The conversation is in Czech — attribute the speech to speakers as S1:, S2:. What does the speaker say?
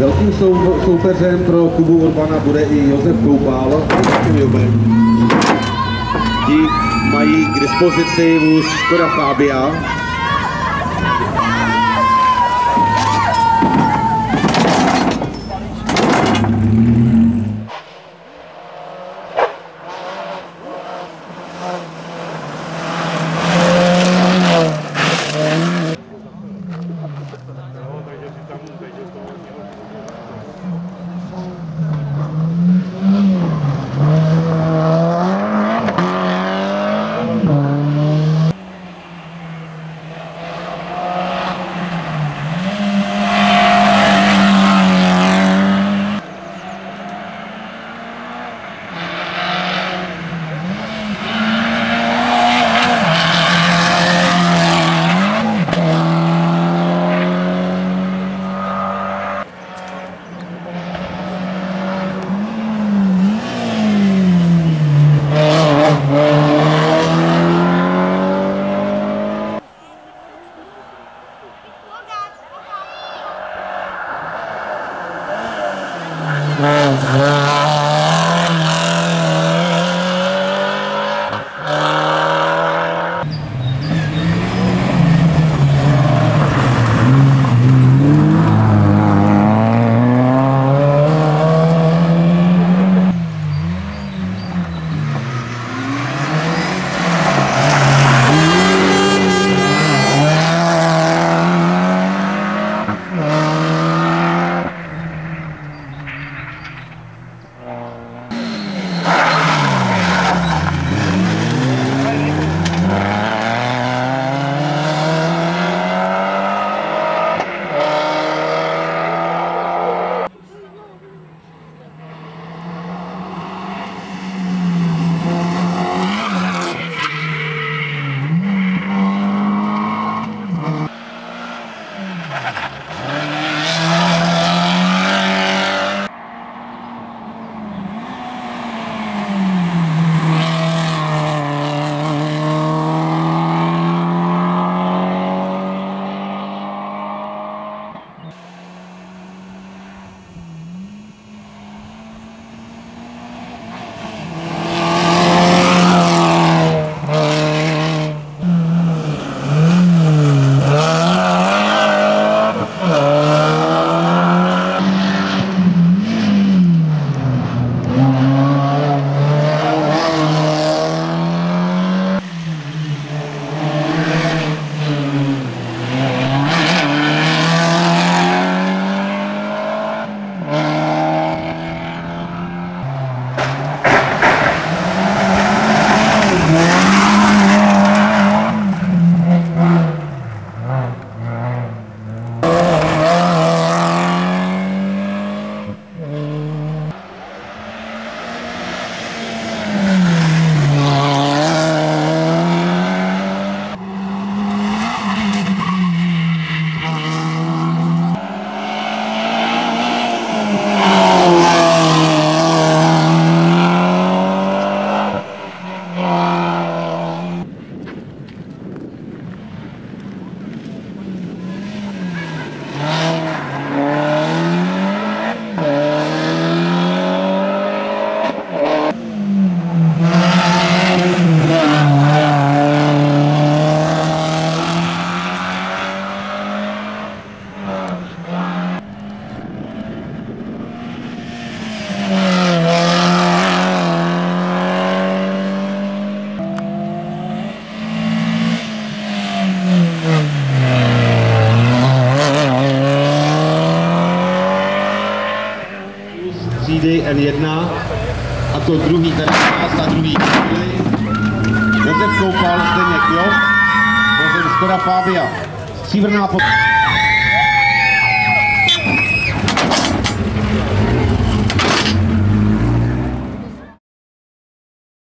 S1: Velkým sou, soupeřem pro Kubu Urbana bude i Josef Koupal. Ti mají k dispozici vůz Škoda Fabia. Mm-hmm. N1 a to druhý tady nás na druhý. Josef Koupal, Zdeněk Jo, vozem Skoda Fabia. Stříbrná pod...